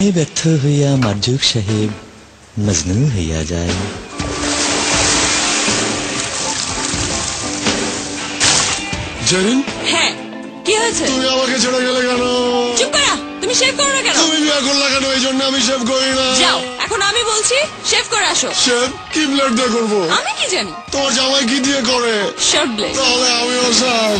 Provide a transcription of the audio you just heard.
এই ব্যর্থ হইয়া মার্জুক সাহেব মজনু হইয়া যায় জরিন হ্যাঁ কি হয়েছে? তুমি আমাকে ছেড়ে গেলে কেন? চুপ করা তুমি শেভ করো না কেন? তুমি বিয়ে করলে কেন এই জন্য আমি শেভ করি না। যাও এখন আমি বলছি শেভ করে আসো। শেভ? কি ব্লেড দিয়ে করব? আমি কি জানি? তোমার জামাই কি দিয়ে করে? শর্ট ব্লেড তাহলে আমিও সব